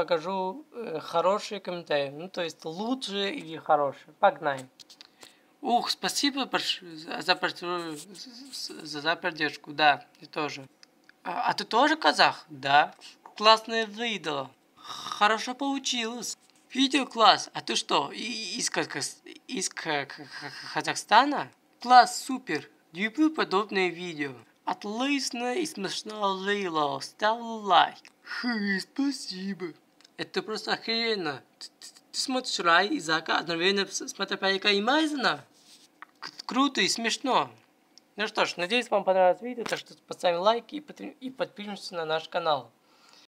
покажу э, хорошие комментарии. Ну, то есть лучшие или хорошие. Погнали. Ух, спасибо за, за, за, поддержку. Да, ты тоже. А, а ты тоже казах? Да. Классное видео. Хорошо получилось. Видео класс. А ты что, из, из, из Казахстана? Класс, супер. Люблю подобные видео. Отлично и смешно видео. Ставь лайк. Хы, спасибо. Это просто охеренно. Ты, ты, ты смотришь Рай и Зака одновременно смотря Парика и Майзена? Круто и смешно. Ну что ж, надеюсь, вам понравилось видео, так что поставим лайк и подпишемся на наш канал.